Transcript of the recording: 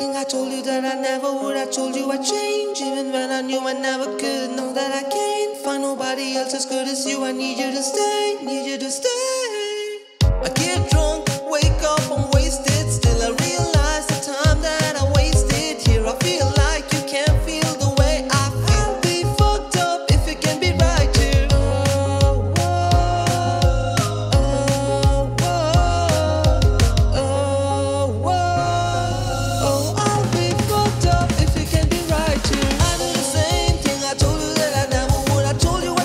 I told you that I never would. I told you I'd change, even when I knew I never could. Know that I can't find nobody else as good as you. I need you to stay, need you to stay.